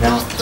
然后